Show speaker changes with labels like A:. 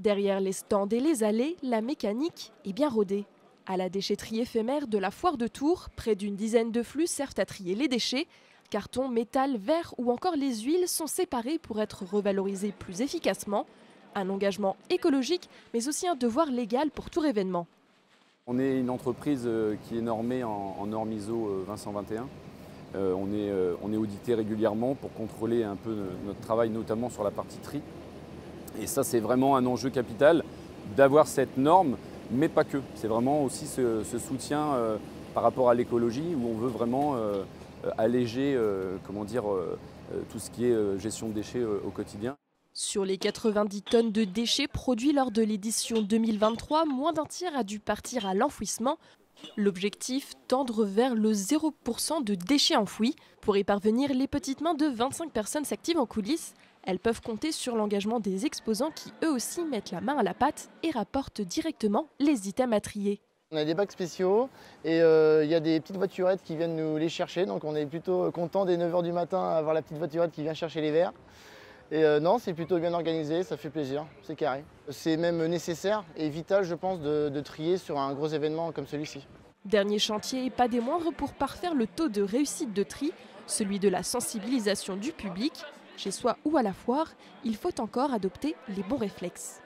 A: Derrière les stands et les allées, la mécanique est bien rodée. À la déchetterie éphémère de la foire de Tours, près d'une dizaine de flux servent à trier les déchets. Carton, métal, verre ou encore les huiles sont séparés pour être revalorisés plus efficacement. Un engagement écologique, mais aussi un devoir légal pour tout événement.
B: On est une entreprise euh, qui est normée en, norme ISO 2121. Euh, euh, on est audité régulièrement pour contrôler un peu notre travail, notamment sur la partie tri. Et ça, c'est vraiment un enjeu capital d'avoir cette norme, mais pas que. C'est vraiment aussi ce, soutien par rapport à l'écologie où on veut vraiment alléger comment dire, tout ce qui est gestion de déchets au quotidien.
A: Sur les 90 tonnes de déchets produits lors de l'édition 2023, moins d'un tiers a dû partir à l'enfouissement. L'objectif, tendre vers le 0% de déchets enfouis. Pour y parvenir, les petites mains de 25 personnes s'activent en coulisses. Elles peuvent compter sur l'engagement des exposants qui eux aussi mettent la main à la pâte et rapportent directement les items à trier.
C: On a des bacs spéciaux et euh, il y a des petites voiturettes qui viennent nous les chercher. Donc on est plutôt content dès 9h du matin à avoir la petite voiturette qui vient chercher les verres. Et euh, non, c'est plutôt bien organisé, ça fait plaisir, c'est carré. C'est même nécessaire et vital, je pense, de, trier sur un gros événement comme celui-ci.
A: Dernier chantier et pas des moindres pour parfaire le taux de réussite de tri, celui de la sensibilisation du public. Chez soi ou à la foire, il faut encore adopter les bons réflexes.